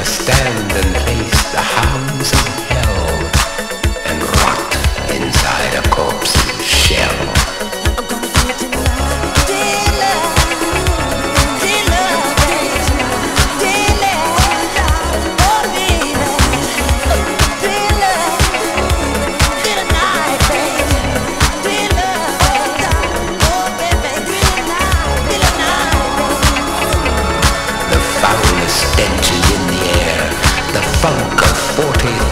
must stand and face 40